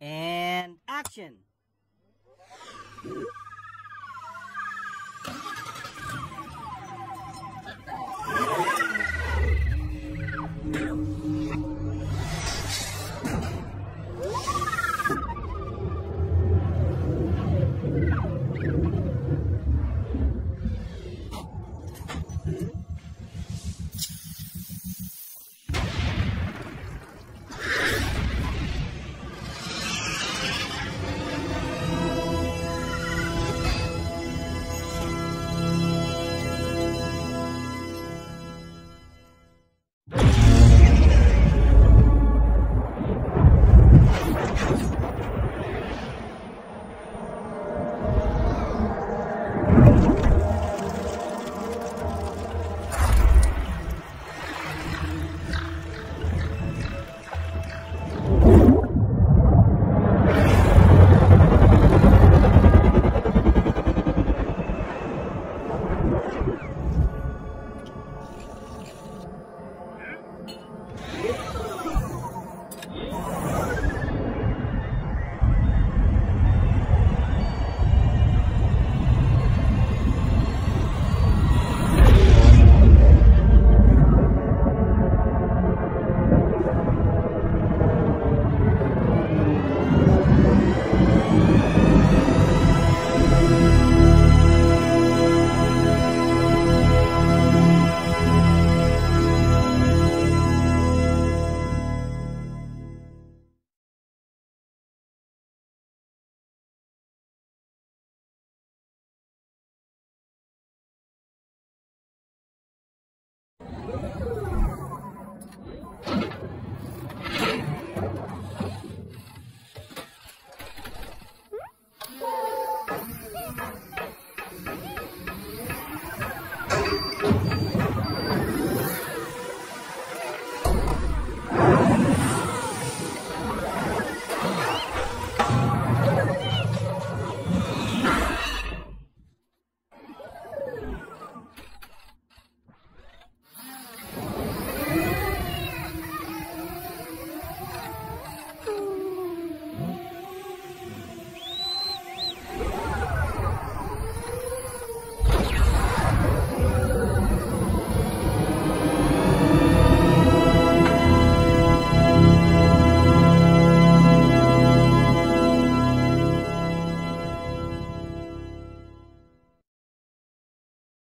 And action!